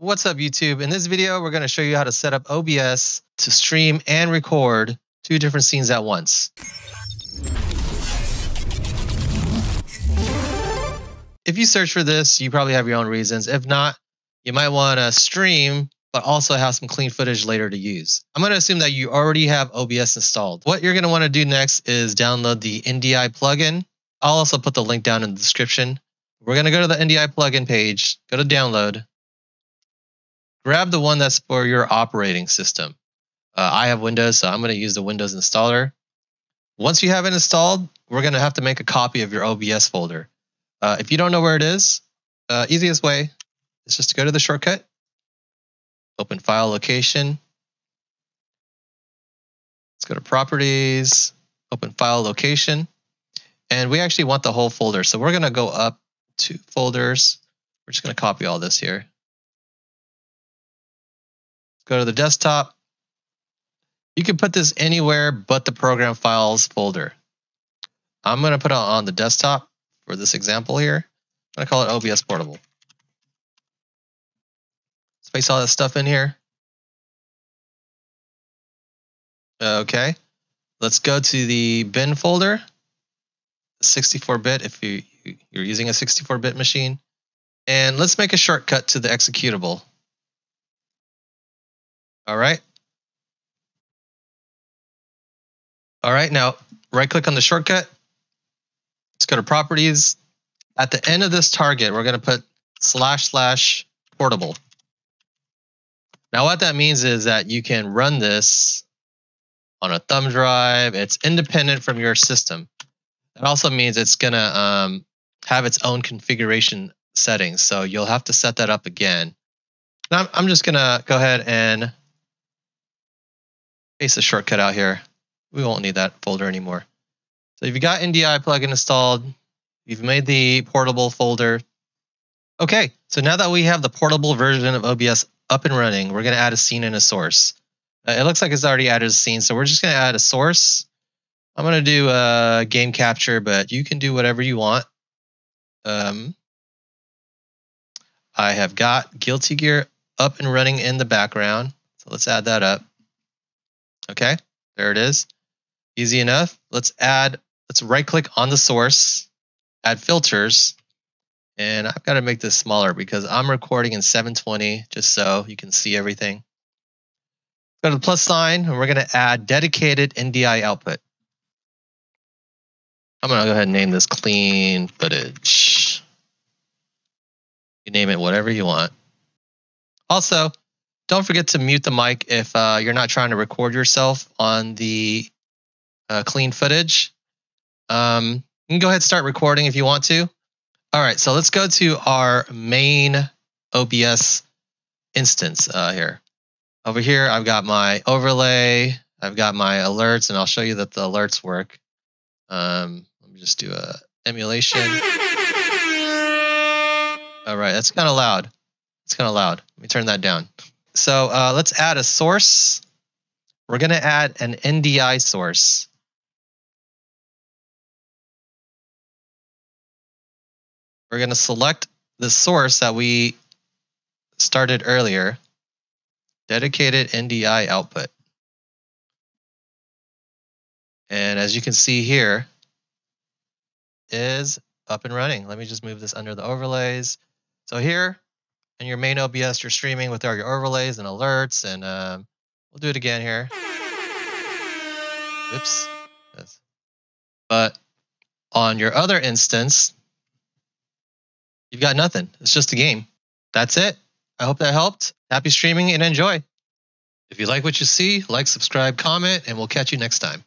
What's up YouTube? In this video, we're going to show you how to set up OBS to stream and record two different scenes at once. If you search for this, you probably have your own reasons. If not, you might want to stream, but also have some clean footage later to use. I'm going to assume that you already have OBS installed. What you're going to want to do next is download the NDI plugin. I'll also put the link down in the description. We're going to go to the NDI plugin page, go to download, grab the one that's for your operating system. Uh, I have Windows, so I'm going to use the Windows installer. Once you have it installed, we're going to have to make a copy of your OBS folder. Uh, if you don't know where it is, uh, easiest way is just to go to the shortcut, open file location. Let's go to properties, open file location. And we actually want the whole folder. So we're going to go up to folders. We're just going to copy all this here. Go to the desktop. You can put this anywhere but the program files folder. I'm going to put it on the desktop for this example here. I'm going to call it OBS Portable. Space all that stuff in here. Okay. Let's go to the bin folder. 64-bit if you, you're using a 64-bit machine. And let's make a shortcut to the executable. All right. All right, now right click on the shortcut. Let's go to properties. At the end of this target, we're going to put slash slash portable. Now what that means is that you can run this on a thumb drive. It's independent from your system. It also means it's going to um, have its own configuration settings. So you'll have to set that up again. Now I'm just going to go ahead and paste a shortcut out here. We won't need that folder anymore. So if you got NDI plugin installed, you've made the portable folder. Okay, so now that we have the portable version of OBS up and running, we're going to add a scene and a source. Uh, it looks like it's already added a scene, so we're just going to add a source. I'm going to do a game capture, but you can do whatever you want. Um, I have got Guilty Gear up and running in the background. So let's add that up. Okay, there it is. Easy enough. Let's add, let's right click on the source, add filters. And I've got to make this smaller because I'm recording in 720 just so you can see everything. Go to the plus sign and we're going to add dedicated NDI output. I'm going to go ahead and name this clean footage. You name it whatever you want. Also, don't forget to mute the mic if uh, you're not trying to record yourself on the uh, clean footage. Um, you can go ahead and start recording if you want to. All right, so let's go to our main OBS instance uh, here. Over here, I've got my overlay, I've got my alerts, and I'll show you that the alerts work. Um, let me just do a emulation. All right, that's kind of loud. It's kind of loud. Let me turn that down. So uh, let's add a source. We're going to add an NDI source. We're going to select the source that we started earlier, dedicated NDI output. And as you can see here, is up and running. Let me just move this under the overlays. So here in your main OBS, you're streaming with all your overlays and alerts, and um, we'll do it again here. Oops. But on your other instance, you've got nothing. It's just a game. That's it. I hope that helped. Happy streaming and enjoy. If you like what you see, like, subscribe, comment, and we'll catch you next time.